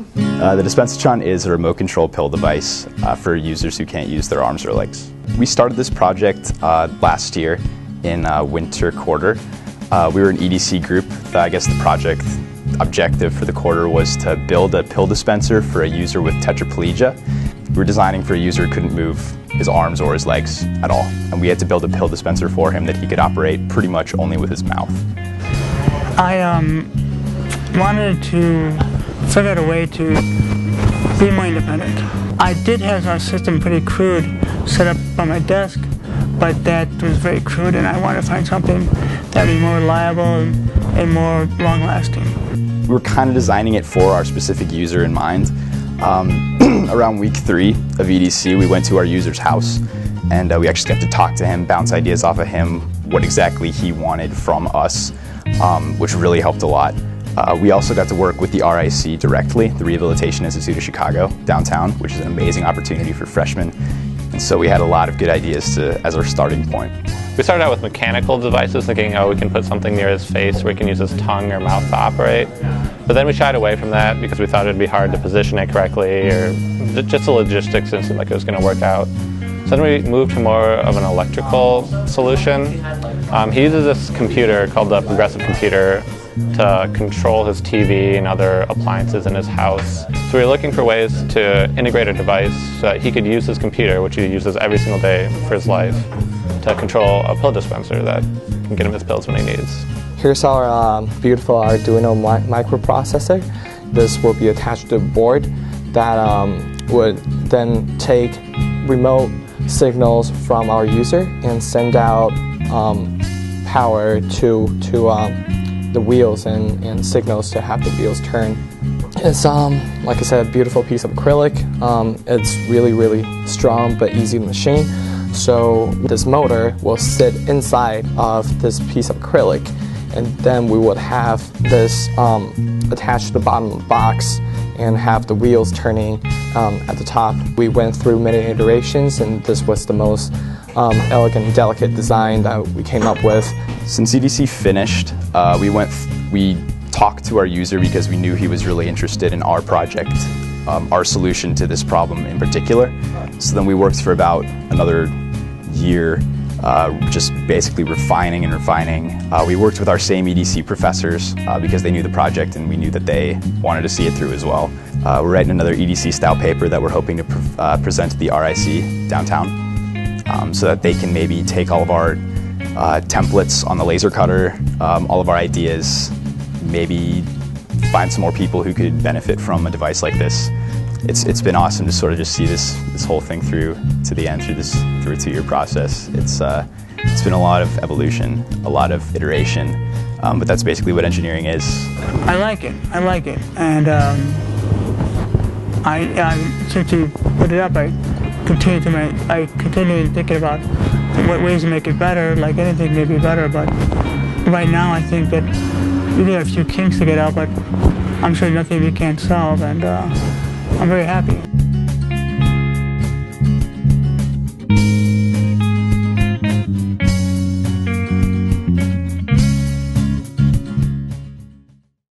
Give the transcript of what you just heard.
Uh, the DispenseTron is a remote control pill device uh, for users who can't use their arms or legs. We started this project uh, last year in uh, winter quarter. Uh, we were an EDC group. I guess the project objective for the quarter was to build a pill dispenser for a user with tetraplegia. We were designing for a user who couldn't move his arms or his legs at all. And we had to build a pill dispenser for him that he could operate pretty much only with his mouth. I um, wanted to figure out a way to be more independent. I did have our system pretty crude set up on my desk, but that was very crude and I wanted to find something that would be more reliable and, and more long lasting. We were kind of designing it for our specific user in mind. Um, around week three of EDC, we went to our user's house and uh, we actually got to talk to him, bounce ideas off of him, what exactly he wanted from us, um, which really helped a lot. Uh, we also got to work with the RIC directly, the Rehabilitation Institute of Chicago, downtown, which is an amazing opportunity for freshmen. And so we had a lot of good ideas to, as our starting point. We started out with mechanical devices, thinking, oh, we can put something near his face where he can use his tongue or mouth to operate. But then we shied away from that because we thought it'd be hard to position it correctly, or just the logistics didn't seem like it was going to work out. So then we moved to more of an electrical solution. Um, he uses this computer called the Progressive Computer to control his TV and other appliances in his house. So we were looking for ways to integrate a device so that he could use his computer, which he uses every single day for his life, to control a pill dispenser that can get him his pills when he needs. Here's our um, beautiful Arduino mi microprocessor. This will be attached to a board that um, would then take remote signals from our user and send out um, power to to um, the wheels and, and signals to have the wheels turn. It's um like I said, a beautiful piece of acrylic. Um, it's really really strong but easy to machine. So this motor will sit inside of this piece of acrylic, and then we would have this um, attached to the bottom of the box and have the wheels turning um, at the top. We went through many iterations and this was the most um, elegant, delicate design that we came up with. Since EDC finished, uh, we went, we talked to our user because we knew he was really interested in our project, um, our solution to this problem in particular. So then we worked for about another year uh, just basically refining and refining. Uh, we worked with our same EDC professors uh, because they knew the project and we knew that they wanted to see it through as well. Uh, we're writing another EDC style paper that we're hoping to pre uh, present to the RIC downtown um, so that they can maybe take all of our uh, templates on the laser cutter, um, all of our ideas, maybe find some more people who could benefit from a device like this it's it's been awesome to sort of just see this this whole thing through to the end through this through a two year process. It's uh, it's been a lot of evolution, a lot of iteration, um, but that's basically what engineering is. I like it. I like it, and um, I, I since you put it up, I continue to make, I continue thinking about what ways to make it better. Like anything may be better, but right now I think that we have a few kinks to get out, but I'm sure nothing we can't solve, and. Uh, I'm very happy.